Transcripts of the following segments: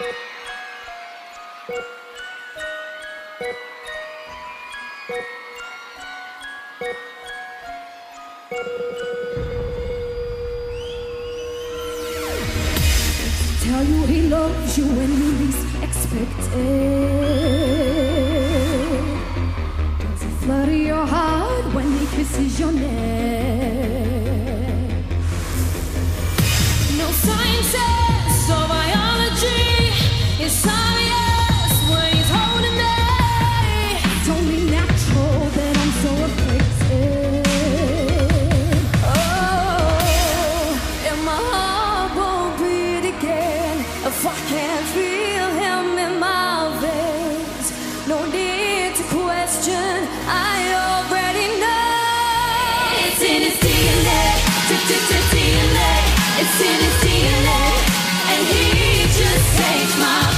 Tell you he loves you when you least expect it. Does he flutter your heart when he kisses your neck?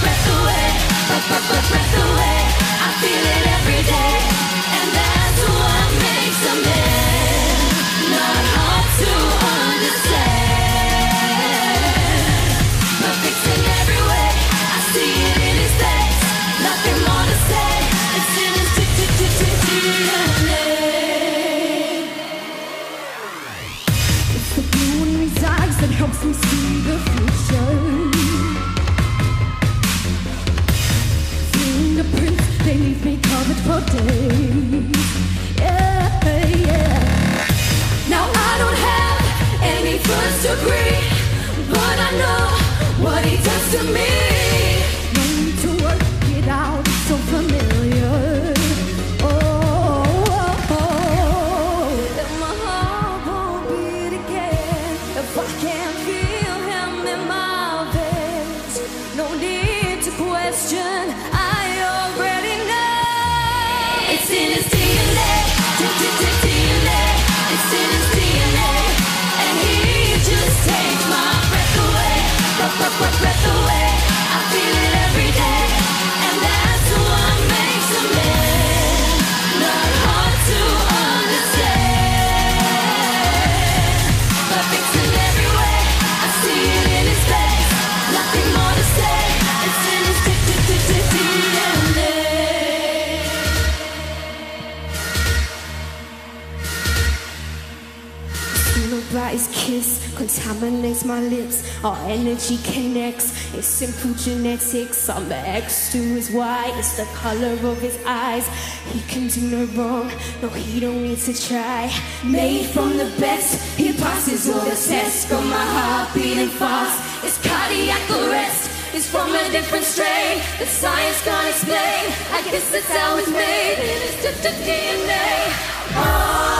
Breath away, breath away. I feel it helps me see the future. Fingerprints, they leave me covered for days. Yeah, yeah. Now I don't have any first degree, but I know what he does to me. No oh, oh, oh. need His kiss contaminates my lips. Our energy connects. It's simple genetics. I'm the X to his Y. It's the color of his eyes. He can do no wrong. No, he don't need to try. Made from the best. He passes all the tests. Got my heart beating fast. It's cardiac arrest. It's from a different strain that science can't explain. I guess that's how it's made. It is just a DNA. Oh.